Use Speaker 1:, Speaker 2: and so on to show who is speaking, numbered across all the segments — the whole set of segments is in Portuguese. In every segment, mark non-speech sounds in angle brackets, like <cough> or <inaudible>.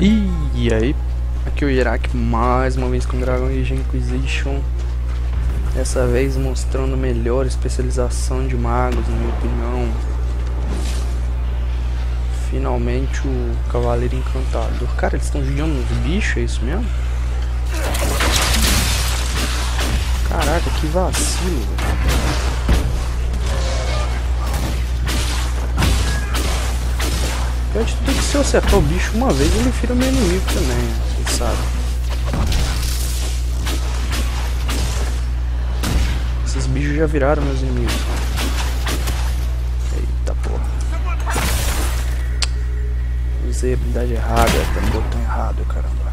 Speaker 1: E aí, aqui é o Iraque mais uma vez com Dragon Age Inquisition Dessa vez mostrando melhor especialização de magos, na minha opinião Finalmente o Cavaleiro Encantador Cara, eles estão jogando nos bichos, é isso mesmo? Caraca, que vacilo, velho. Pior de que se eu acertar o bicho uma vez, ele vira meu inimigo também, você sabe. Esses bichos já viraram meus inimigos. Eita porra. Usei a habilidade errada, tá no botão errado, caramba.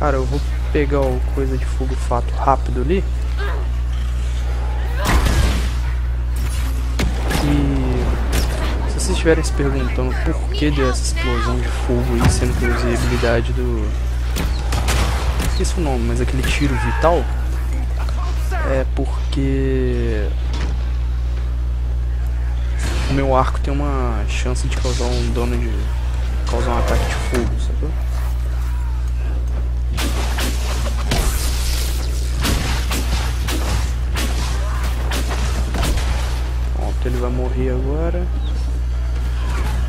Speaker 1: Cara, eu vou pegar o coisa de fogo fato rápido ali. Estiverem se perguntando por que deu essa explosão de fogo aí, sendo que eu usei a habilidade do. Esqueci o nome, mas aquele tiro vital. É porque. O meu arco tem uma chance de causar um dano de. causar um ataque de fogo, sacou? Ele vai morrer agora.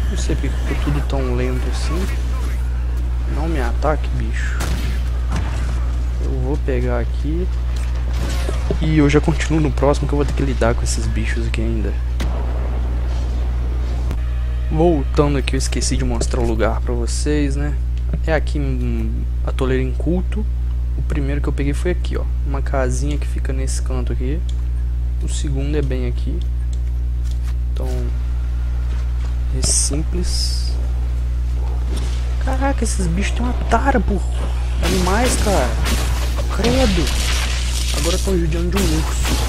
Speaker 1: Não sei porque ficou tudo tão lento assim. Não me ataque, bicho. Eu vou pegar aqui. E eu já continuo no próximo que eu vou ter que lidar com esses bichos aqui ainda. Voltando aqui, eu esqueci de mostrar o lugar pra vocês, né? É aqui em Atoleiro em Culto. O primeiro que eu peguei foi aqui, ó. Uma casinha que fica nesse canto aqui. O segundo é bem aqui. Então, simples. Caraca, esses bichos têm uma tara por animais, cara. Credo. Agora estão judiando de um urso.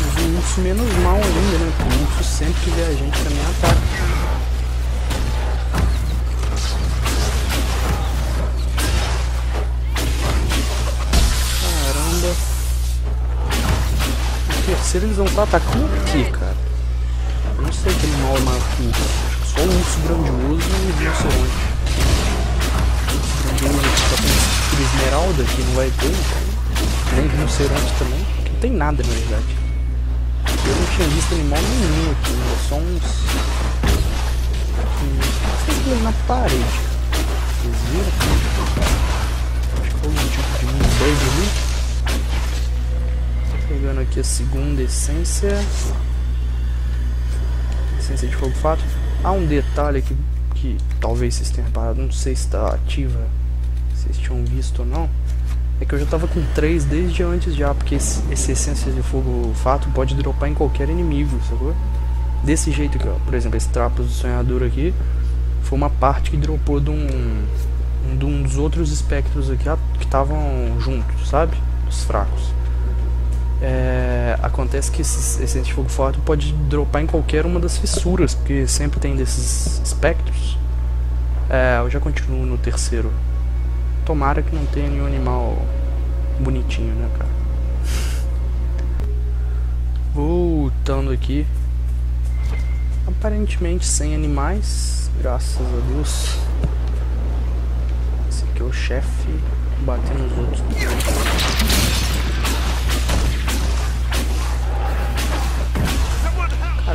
Speaker 1: Mas um urso menos mal ainda, né? Porque o urso sempre que vê a gente também ataca. Terceiro eles vão estar atacando o cara? Eu não sei que animal é urso. Só um urso grandioso e um rinoceronte. Grandioso aqui só tem esmeralda que não vai ter, então. nem rinoceronte também, que não tem nada na verdade. Eu não tinha visto animal nenhum aqui, né? só uns. uns na parede. Vocês viram? Acho que foi um tipo de um bug ali. Pegando aqui a segunda essência essência de fogo fato. Há um detalhe aqui que talvez vocês tenham reparado, não sei se está ativa, se vocês tinham visto ou não. É que eu já estava com 3 desde antes já, porque esse, esse essência de fogo fato pode dropar em qualquer inimigo, sacou? Desse jeito aqui, ó. Por exemplo, esse trapos do sonhador aqui foi uma parte que dropou de um, de um dos outros espectros aqui que estavam juntos, sabe? Os fracos. É, acontece que esse de fogo forte pode dropar em qualquer uma das fissuras, porque sempre tem desses espectros. É, eu já continuo no terceiro. Tomara que não tenha nenhum animal bonitinho, né, cara? <laughs> Voltando aqui. Aparentemente sem animais, graças a Deus. Esse aqui é o chefe batendo nos outros.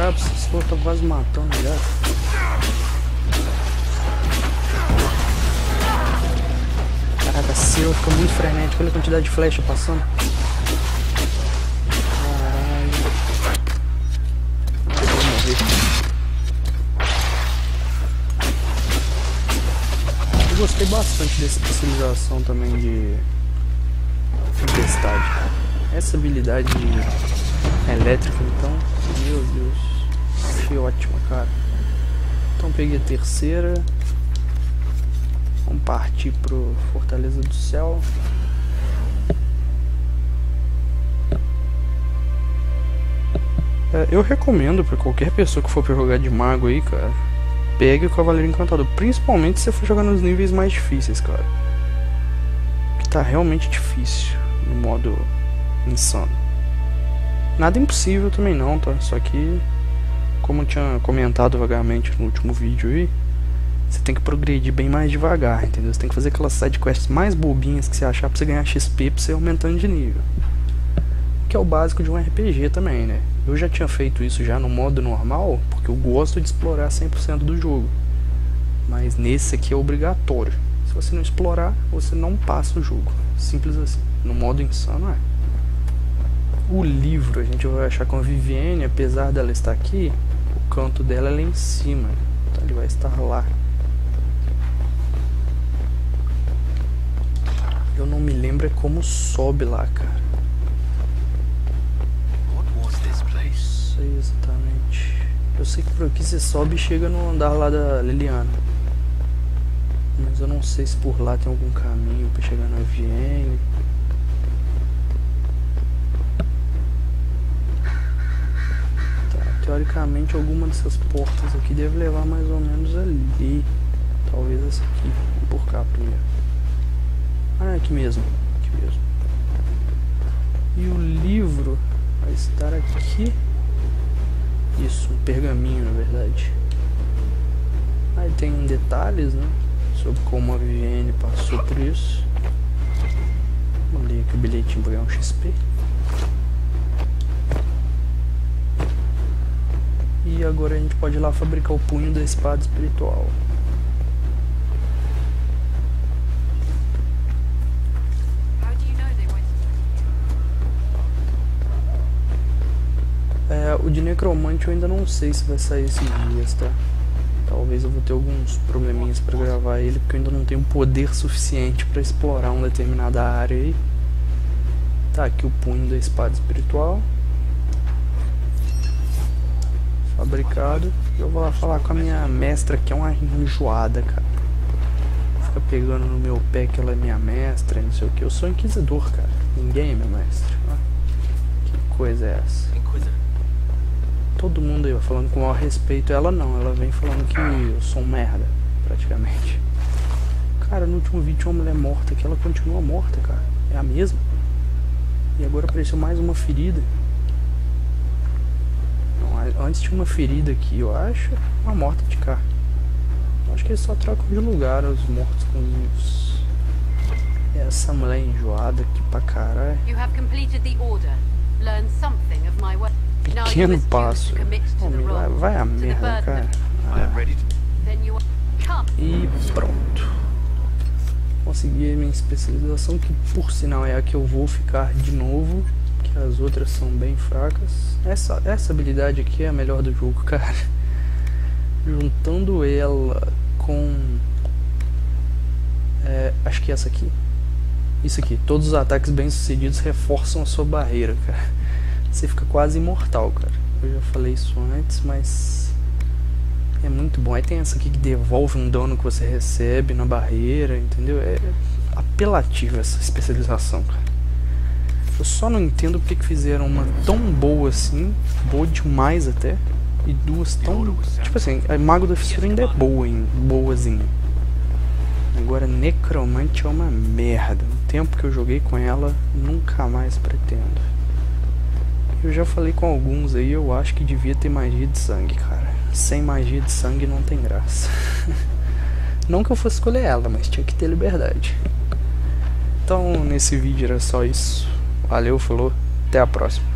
Speaker 1: Caralho, esse louco tá quase matando. Caraca, seu fica muito frenético. Olha a quantidade de flecha passando. Eu gostei bastante dessa especialização também de tempestade. Essa habilidade elétrica então. Achei ótima, cara. Então peguei a terceira. Vamos partir pro Fortaleza do Céu. É, eu recomendo para qualquer pessoa que for pra jogar de mago aí, cara. Pegue o Cavaleiro Encantador. Principalmente se você for jogar nos níveis mais difíceis, cara. Que tá realmente difícil. No modo insano. Nada impossível também não, tá? Só que como eu tinha comentado vagamente no último vídeo aí, você tem que progredir bem mais devagar, entendeu? Você tem que fazer aquelas sidequests mais bobinhas que você achar pra você ganhar XP pra você aumentando de nível. Que é o básico de um RPG também, né? Eu já tinha feito isso já no modo normal, porque eu gosto de explorar 100% do jogo. Mas nesse aqui é obrigatório. Se você não explorar, você não passa o jogo. Simples assim. No modo insano é. O livro a gente vai achar com a Vivienne, apesar dela estar aqui, o canto dela é lá em cima. Então ele vai estar lá. Eu não me lembro é como sobe lá, cara. Não sei exatamente. Eu sei que por aqui você sobe e chega no andar lá da Liliana. Mas eu não sei se por lá tem algum caminho pra chegar na Vienne. Tá, teoricamente alguma dessas portas aqui deve levar mais ou menos ali. Talvez essa aqui. Vou por cá primeiro. Ah, é aqui mesmo. Aqui mesmo. E o livro vai estar aqui. Isso, um pergaminho na verdade. Aí tem detalhes, né? Sobre como a Vivienne passou por isso. Vou ler aqui o bilhetinho para ganhar um XP. E agora a gente pode ir lá fabricar o punho da espada espiritual. É, o de Necromante eu ainda não sei se vai sair esses dias, tá? Talvez eu vou ter alguns probleminhas para gravar ele, porque eu ainda não tenho poder suficiente para explorar uma determinada área aí. Tá, aqui o punho da espada espiritual. Fabricado. Eu vou lá falar com a minha mestra, que é uma enjoada, cara. Fica pegando no meu pé que ela é minha mestra, não sei o que. Eu sou inquisidor, cara. Ninguém é meu mestre. Que coisa é essa? todo mundo aí falando com o maior respeito. Ela não, ela vem falando que eu sou um merda, praticamente. Cara, no último vídeo uma mulher morta que ela continua morta, cara. É a mesma. E agora apareceu mais uma ferida. Antes tinha uma ferida aqui, eu acho. Uma morta de cá. Eu acho que eles só trocam de lugar os mortos com os vivos. Essa mulher enjoada aqui pra caralho. You have completed the order. Learn something of my work pequeno passo. vai, vai a merda, cara. Ah. E pronto. Consegui a minha especialização, que por sinal é a que eu vou ficar de novo. As outras são bem fracas. Essa, essa habilidade aqui é a melhor do jogo, <laughs> cara. Juntando ela com. É, acho que essa aqui. Isso aqui. Todos os ataques bem sucedidos reforçam a sua barreira, cara você fica quase imortal, cara. Eu já falei isso antes, mas é muito bom. Aí tem essa aqui que devolve um dano que você recebe na barreira, entendeu? É apelativa essa especialização, cara. Eu só não entendo porque que fizeram uma tão boa assim, boa demais até, e duas tão. Tipo assim, a Mago da Fissura ainda é boa, hein? Boazinha. Agora, Necromante é uma merda. O tempo que eu joguei com ela, nunca mais pretendo. Eu já falei com alguns aí, eu acho que devia ter magia de sangue, cara. Sem magia de sangue não tem graça. <laughs> não que eu fosse escolher ela, mas tinha que ter liberdade. Então, nesse vídeo era só isso. Valeu, falou, até a próxima.